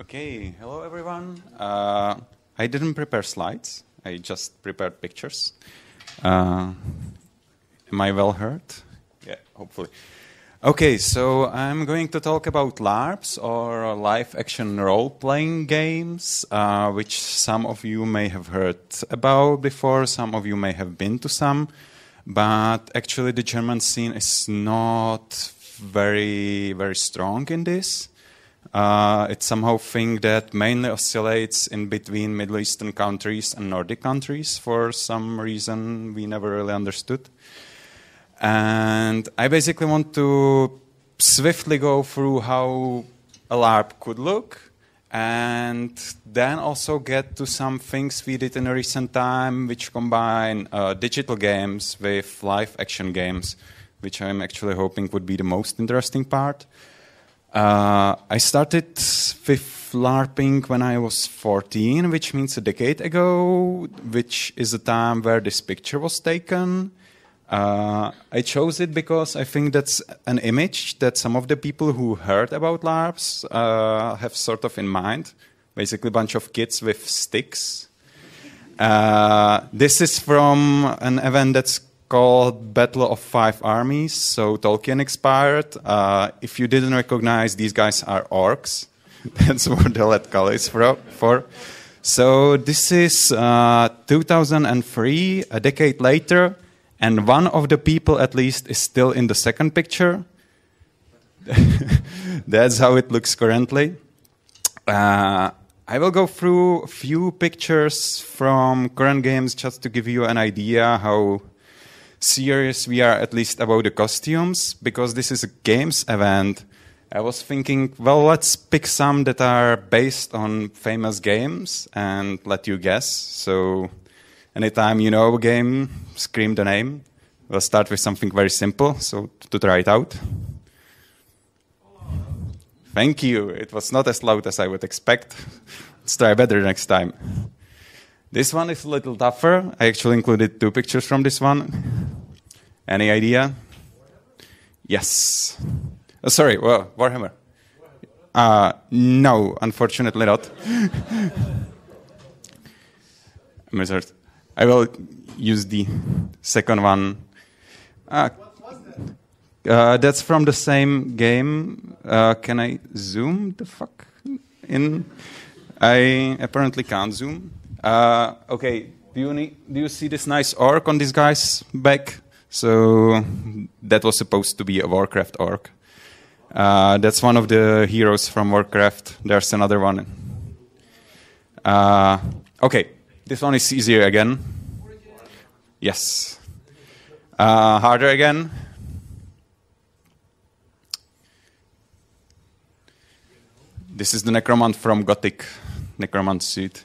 Okay, hello everyone. Uh, I didn't prepare slides, I just prepared pictures. Uh, am I well heard? Yeah, hopefully. Okay, so I'm going to talk about LARPs or live action role playing games, uh, which some of you may have heard about before, some of you may have been to some, but actually the German scene is not very, very strong in this. Uh, it's somehow thing that mainly oscillates in between Middle Eastern countries and Nordic countries for some reason we never really understood. And I basically want to swiftly go through how a LARP could look and then also get to some things we did in a recent time which combine uh, digital games with live action games, which I'm actually hoping would be the most interesting part. Uh, I started with LARPing when I was 14, which means a decade ago, which is the time where this picture was taken. Uh, I chose it because I think that's an image that some of the people who heard about LARPs uh, have sort of in mind. Basically, a bunch of kids with sticks. Uh, this is from an event that's called Battle of Five Armies, so Tolkien expired. Uh, if you didn't recognize, these guys are orcs. That's what the Letkal is for. for. So this is uh, 2003, a decade later, and one of the people at least is still in the second picture. That's how it looks currently. Uh, I will go through a few pictures from current games just to give you an idea how serious we are at least about the costumes because this is a games event. I was thinking, well, let's pick some that are based on famous games and let you guess. So, anytime you know a game, scream the name. We'll start with something very simple, so to try it out. Thank you. It was not as loud as I would expect. Let's try better next time. This one is a little tougher. I actually included two pictures from this one. Any idea? Yes. Oh, sorry, well, Warhammer. Uh, no, unfortunately not. I will use the second one. Uh, uh, that's from the same game. Uh, can I zoom the fuck in? I apparently can't zoom. Uh, okay, do you, need, do you see this nice orc on this guy's back? So that was supposed to be a Warcraft orc. Uh, that's one of the heroes from Warcraft. There's another one. Uh, okay, this one is easier again. Yes. Uh, harder again. This is the Necromant from Gothic, Necromant suit.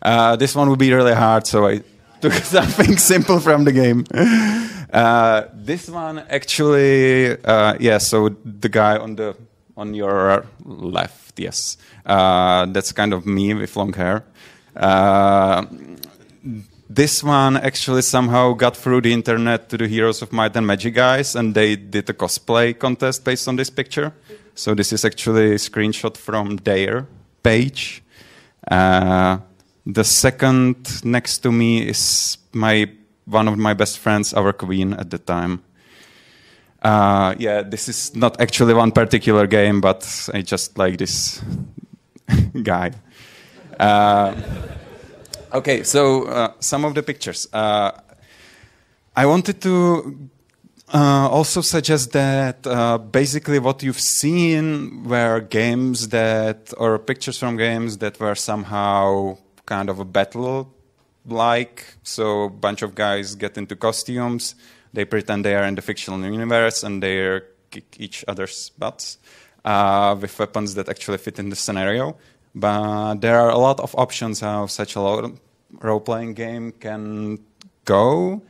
Uh, this one will be really hard, so I took something simple from the game. Uh, this one actually, uh, yeah. So the guy on the on your left, yes, uh, that's kind of me with long hair. Uh, this one actually somehow got through the internet to the Heroes of Might and Magic guys, and they did a cosplay contest based on this picture. So this is actually a screenshot from their page. The second next to me is my one of my best friends, our queen at the time. Uh, yeah, this is not actually one particular game, but I just like this guy. Uh, okay, so uh, some of the pictures. Uh, I wanted to uh, also suggest that uh, basically what you've seen were games that, or pictures from games that were somehow kind of a battle like. So a bunch of guys get into costumes, they pretend they are in the fictional universe, and they kick each other's butts uh, with weapons that actually fit in the scenario. But there are a lot of options how such a role-playing game can go.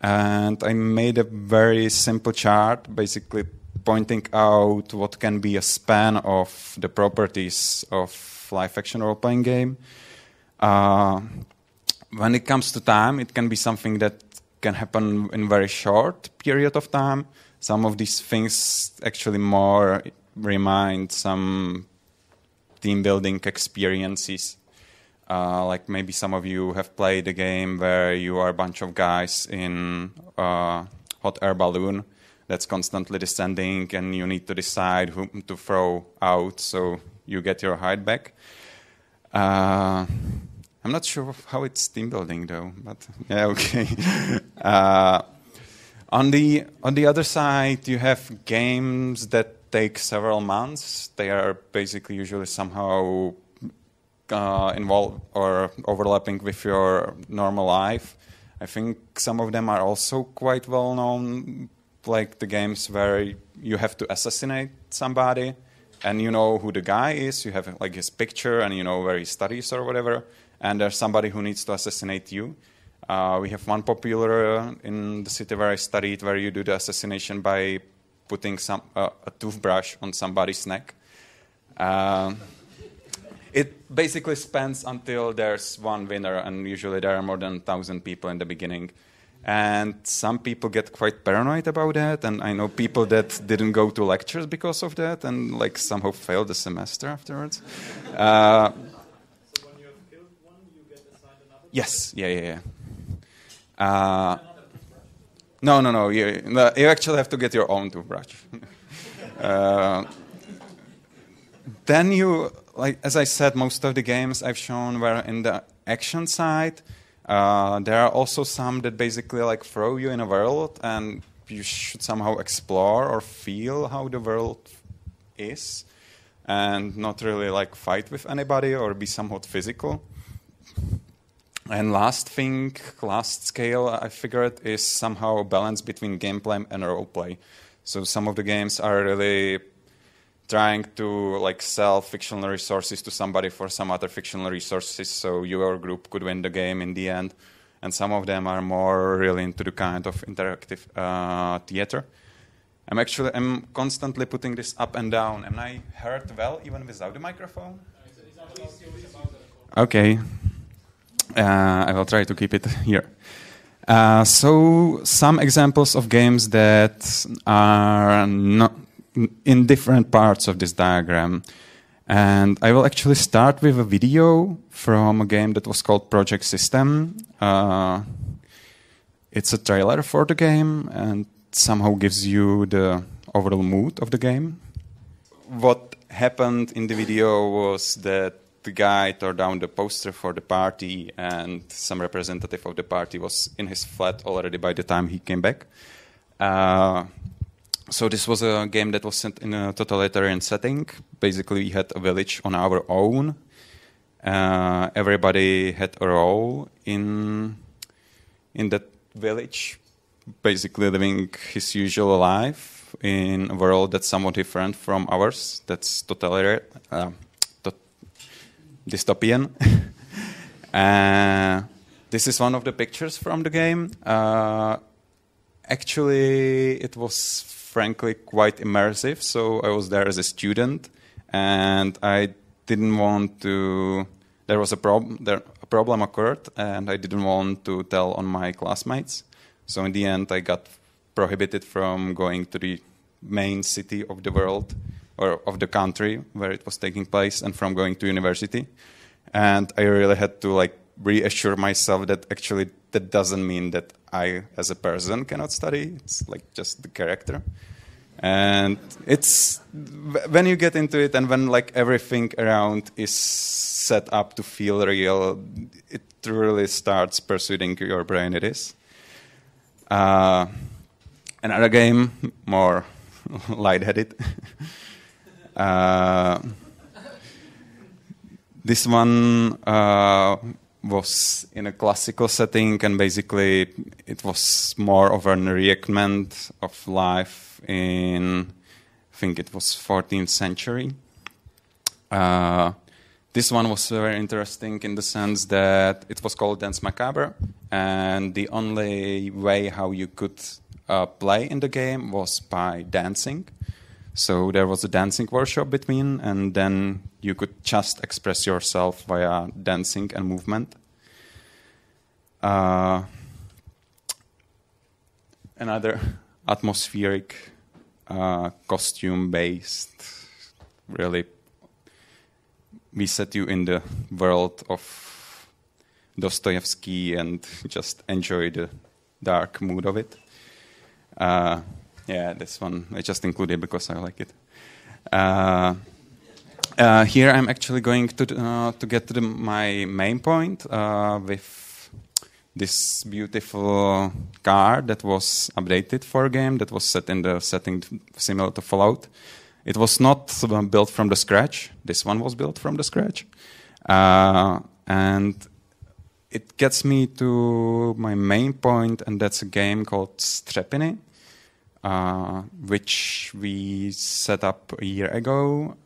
And I made a very simple chart, basically pointing out what can be a span of the properties of live action role-playing game. Uh, when it comes to time, it can be something that can happen in very short period of time. Some of these things actually more remind some team building experiences. Uh, like maybe some of you have played a game where you are a bunch of guys in a hot air balloon that's constantly descending, and you need to decide whom to throw out so you get your height back. Uh, I'm not sure how it's team building though, but yeah, okay. uh, on the on the other side, you have games that take several months. They are basically usually somehow uh, involved or overlapping with your normal life. I think some of them are also quite well known, like the games where you have to assassinate somebody, and you know who the guy is. You have like his picture, and you know where he studies or whatever and there's somebody who needs to assassinate you. Uh, we have one popular uh, in the city where I studied, where you do the assassination by putting some uh, a toothbrush on somebody's neck. Uh, it basically spans until there's one winner, and usually there are more than a thousand people in the beginning. And some people get quite paranoid about that, and I know people that didn't go to lectures because of that, and like somehow failed the semester afterwards. Yes, yeah, yeah, yeah. Uh, no, no, no. You, you actually have to get your own toothbrush. uh, then you, like as I said, most of the games I've shown were in the action side. Uh, there are also some that basically like throw you in a world, and you should somehow explore or feel how the world is, and not really like fight with anybody or be somewhat physical. And last thing, last scale I figured is somehow a balance between gameplay and roleplay. So some of the games are really trying to like sell fictional resources to somebody for some other fictional resources so your group could win the game in the end. And some of them are more really into the kind of interactive uh, theater. I'm actually I'm constantly putting this up and down. Am I heard well even without the microphone? Okay. Uh, I will try to keep it here. Uh, so some examples of games that are not in different parts of this diagram. And I will actually start with a video from a game that was called Project System. Uh, it's a trailer for the game and somehow gives you the overall mood of the game. What happened in the video was that the guy tore down the poster for the party, and some representative of the party was in his flat already by the time he came back. Uh, so this was a game that was set in a totalitarian setting. Basically, we had a village on our own. Uh, everybody had a role in in that village, basically living his usual life in a world that's somewhat different from ours. That's totalitarian. Uh, dystopian. uh, this is one of the pictures from the game. Uh, actually, it was frankly quite immersive. So I was there as a student, and I didn't want to. There was a problem. There a problem occurred, and I didn't want to tell on my classmates. So in the end, I got prohibited from going to the main city of the world or of the country where it was taking place and from going to university. And I really had to like reassure myself that actually that doesn't mean that I as a person cannot study. It's like just the character. And it's when you get into it and when like everything around is set up to feel real, it really starts pursuing your brain. It is. Uh, another game, more lightheaded. Uh, this one uh, was in a classical setting, and basically it was more of a reenactment of life in, I think it was 14th century. Uh, this one was very interesting in the sense that it was called Danse Macabre, and the only way how you could uh, play in the game was by dancing. So there was a dancing workshop between, and then you could just express yourself via dancing and movement. Uh, another atmospheric, uh, costume based, really we set you in the world of Dostoevsky and just enjoy the dark mood of it. Uh, yeah, this one I just included because I like it. Uh, uh, here I'm actually going to uh, to get to the, my main point uh, with this beautiful car that was updated for a game that was set in the setting similar to Fallout. It was not built from the scratch. This one was built from the scratch, uh, and it gets me to my main point, and that's a game called Strepiny, uh, which we set up a year ago.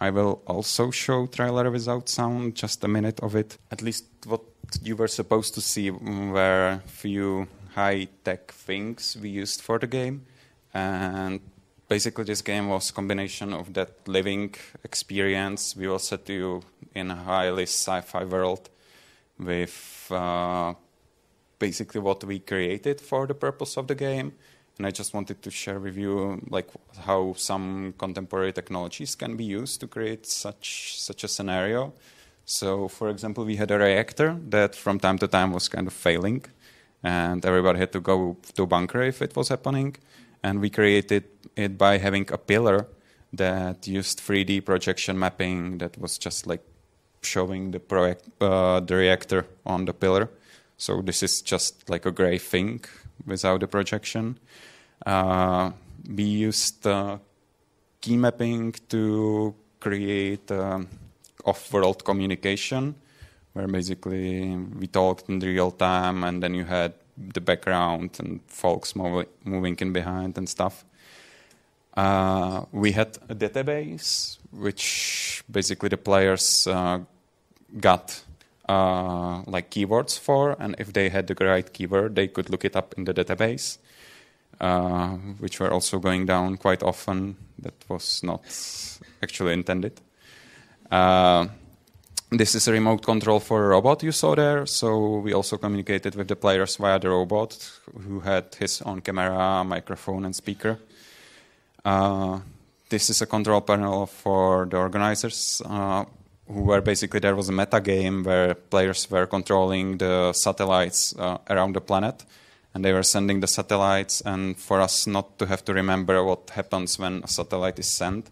I will also show trailer without sound, just a minute of it. At least what you were supposed to see were a few high-tech things we used for the game, and basically this game was a combination of that living experience. We will set you in a highly sci-fi world with uh, basically what we created for the purpose of the game. And I just wanted to share with you like how some contemporary technologies can be used to create such such a scenario. So, for example, we had a reactor that from time to time was kind of failing, and everybody had to go to bunker if it was happening. And we created it by having a pillar that used 3D projection mapping that was just like showing the project, uh, the reactor on the pillar. So this is just like a gray thing without the projection. Uh, we used uh, key mapping to create um, off-world communication, where basically we talked in real time, and then you had the background and folks mov- moving in behind and stuff. Uh, we had a database, which basically the players uh, got uh, like keywords for, and if they had the right keyword, they could look it up in the database, uh, which were also going down quite often. That was not actually intended. Uh, this is a remote control for a robot you saw there, so we also communicated with the players via the robot, who had his own camera, microphone, and speaker. Uh, this is a control panel for the organizers uh, who were basically there was a meta game where players were controlling the satellites uh, around the planet and they were sending the satellites and for us not to have to remember what happens when a satellite is sent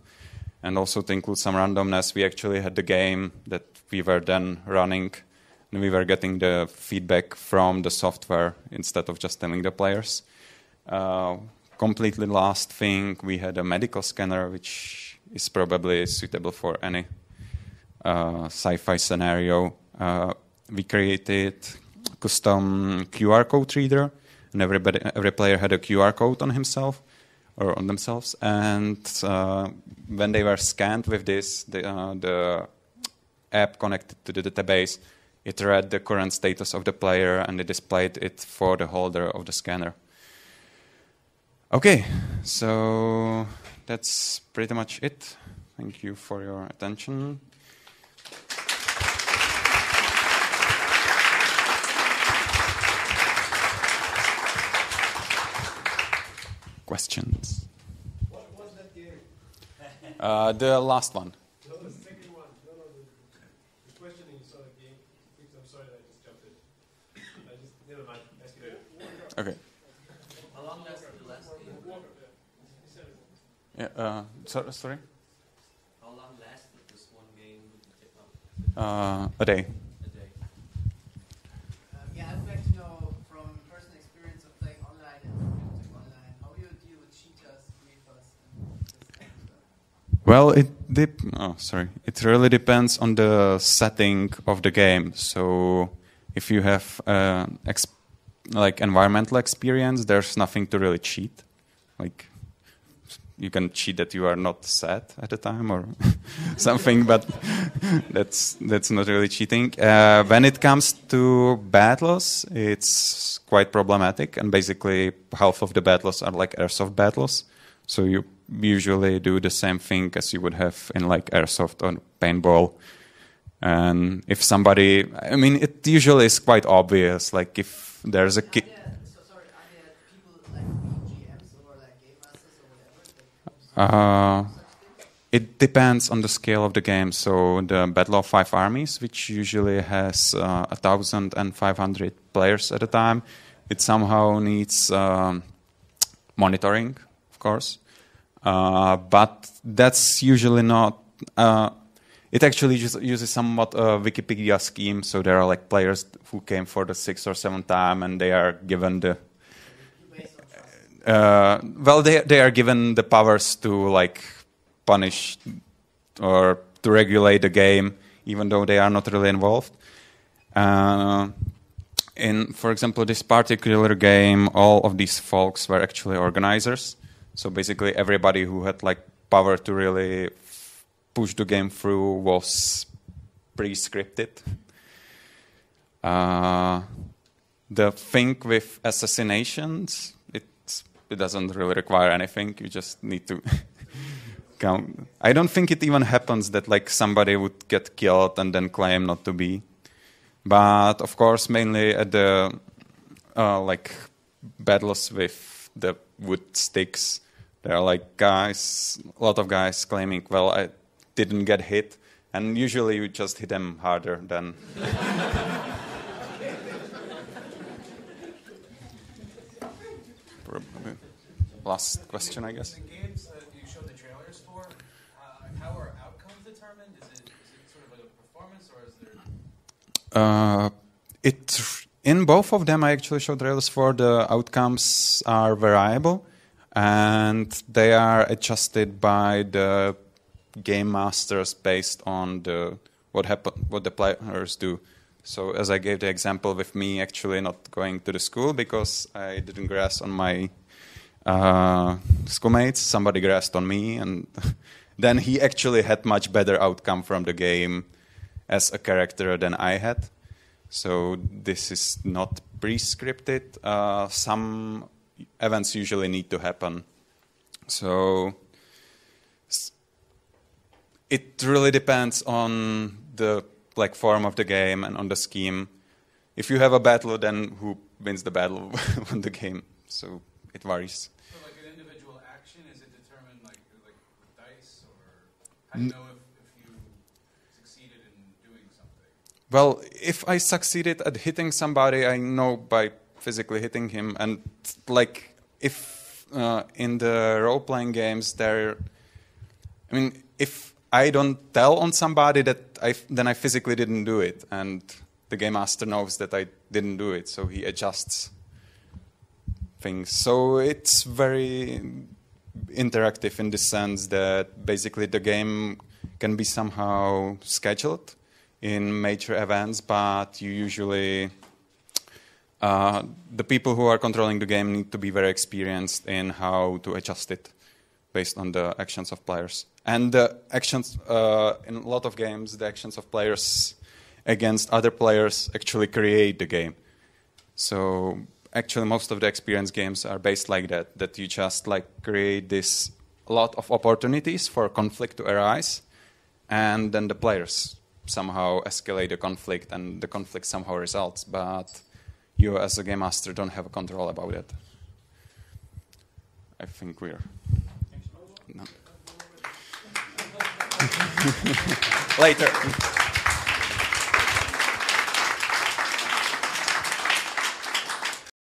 and also to include some randomness we actually had the game that we were then running and we were getting the feedback from the software instead of just telling the players. Uh, completely last thing we had a medical scanner which is probably suitable for any sci-fi scenario, uh, we created custom QR code reader, and everybody, every player had a QR code on himself or on themselves. And uh, when they were scanned with this, the, uh, the app connected to the database, it read the current status of the player and it displayed it for the holder of the scanner. Okay, so that's pretty much it. Thank you for your attention. Questions? What was that game? Uh, the last one. No, the second one. No, no, the, the questioning you saw the game. I'm sorry that I just jumped in. I just, never mind. Ask it later. Okay. How long lasted the last game? Yeah, uh, so, sorry? How long lasted this one game? Uh, a day. A day. Um, yeah, I would like to know from personal experience of playing online and competitive online, how you deal with cheaters, griefers, and this kind of stuff. Well, it dep- oh, sorry. It really depends on the setting of the game. So, if you have uh, like environmental experience, there's nothing to really cheat. Like you can cheat that you are not sad at the time or something, but that's that's not really cheating. Uh, when it comes to battles, it's quite problematic, and basically half of the battles are like airsoft battles. So you usually do the same thing as you would have in like airsoft or paintball. And if somebody, I mean, it usually is quite obvious. Like if there's a Are ki- there, so sorry, are there people like GMs or like game masters or whatever? That uh, it depends on the scale of the game. So the Battle of Five Armies, which usually has uh, a thousand and five hundred players at a time, it somehow needs um, monitoring, of course. Uh, but that's usually not. Uh, it actually just uses somewhat a Wikipedia scheme. So there are like players who came for the sixth or seventh time, and they are given the uh, well, they they are given the powers to like punish or to regulate the game, even though they are not really involved. Uh, in, for example, this particular game, all of these folks were actually organizers. So basically, everybody who had like power to really push the game through was pre-scripted. Uh, the thing with assassinations, it's, it doesn't really require anything. You just need to count. I don't think it even happens that like somebody would get killed and then claim not to be. But of course, mainly at the uh, like battles with the wood sticks, there are like guys, a lot of guys claiming, "Well, I didn't get hit," and usually you just hit them harder than. Last question, I guess. Games that you showed the trailers for, uh, how are outcomes determined? Is it sort of like a performance, or is there? Uh, it in both of them, I actually showed trailers for the outcomes are variable, and they are adjusted by the game masters based on the what happen what the players do. So as I gave the example with me actually not going to the school because I didn't grass on my uh, schoolmates, somebody grassed on me, and then he actually had much better outcome from the game as a character than I had. So this is not pre-scripted. Uh, some events usually need to happen. So it really depends on the like form of the game and on the scheme. If you have a battle, then who wins the battle won the game. So it varies. So like an individual action, is it determined like like with dice, or how do you know if, if you succeeded in doing something? Well, if I succeeded at hitting somebody, I know by physically hitting him. And like, if uh, in the role playing games, there, I mean, if I don't tell on somebody that I, then I physically didn't do it, and the game master knows that I didn't do it, so he adjusts things. So it's very interactive in the sense that basically the game can be somehow scheduled in major events, but you usually uh, the people who are controlling the game need to be very experienced in how to adjust it based on the actions of players. And the actions uh, in a lot of games, the actions of players against other players actually create the game. So actually, most of the experience games are based like that. That you just like create this lot of opportunities for conflict to arise, and then the players somehow escalate the conflict, and the conflict somehow results. But you, as a game master, don't have control about it. I think we're. No. Later.